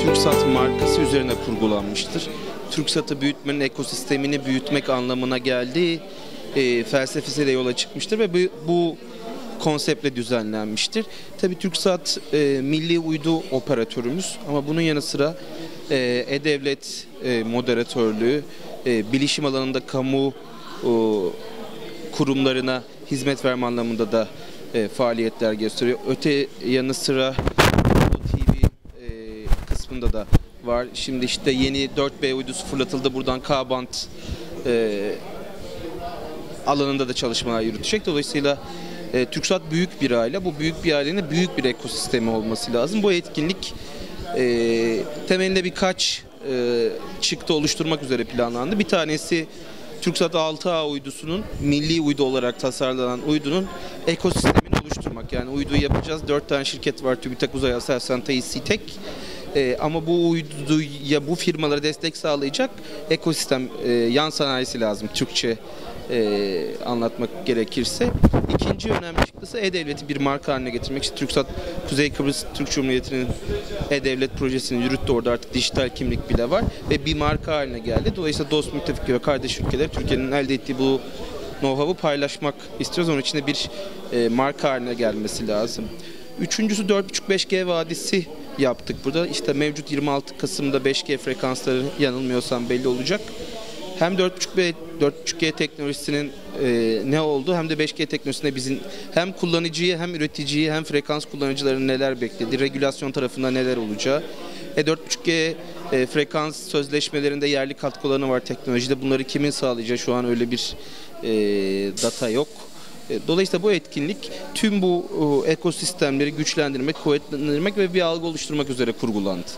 TürkSat markası üzerine kurgulanmıştır. TürkSat'ı büyütmenin ekosistemini büyütmek anlamına geldiği e, felsefesiyle yola çıkmıştır ve bu, bu konseptle düzenlenmiştir. Tabii TürkSat e, milli uydu operatörümüz ama bunun yanı sıra e, e-devlet e, moderatörlüğü, e, bilişim alanında kamu o, kurumlarına hizmet verme anlamında da e, faaliyetler gösteriyor. Öte yanı sıra e, kısmında da var. Şimdi işte yeni 4B uydusu fırlatıldı. Buradan K-band e, alanında da çalışmalar yürütecek. Dolayısıyla e, TürkSat büyük bir aile. Bu büyük bir ailenin büyük bir ekosistemi olması lazım. Bu etkinlik e, temelinde birkaç e, çıktı oluşturmak üzere planlandı. Bir tanesi TürkSat 6A uydusunun milli uydu olarak tasarlanan uydunun ekosistemini oluşturmak. Yani uyduyu yapacağız. Dört tane şirket var. TÜBİTAK Uzay Aselsan, TAİ, SİTEK. Ee, ama bu uyduya bu firmalara destek sağlayacak ekosistem e, yan sanayisi lazım Türkçe e, anlatmak gerekirse. İkinci önemli çıktısı E-Devlet'i bir marka haline getirmek. İşte TürkSat Kuzey Kıbrıs Türk Cumhuriyeti'nin E-Devlet projesini yürüttü. Orada artık dijital kimlik bile var ve bir marka haline geldi. Dolayısıyla dost müttefik ve kardeş ülkeler Türkiye'nin elde ettiği bu know-how'u paylaşmak istiyoruz. Onun için de bir e, marka haline gelmesi lazım. Üçüncüsü 4.5-5G vadisi yaptık burada. İşte mevcut 26 Kasım'da 5G frekansları yanılmıyorsam belli olacak. Hem 4.5G 4.5G teknolojisinin e, ne oldu hem de 5G teknolojisinde bizim hem kullanıcıyı hem üreticiyi hem frekans kullanıcılarını neler bekledi, regülasyon tarafında neler olacağı. E 4.5G e, frekans sözleşmelerinde yerli katkılarını var teknolojide. Bunları kimin sağlayacağı şu an öyle bir e, data yok. E, Dolayısıyla bu etkinlik tüm bu e, ekosistemleri güçlendirmek, kuvvetlendirmek ve bir algı oluşturmak üzere kurgulandı.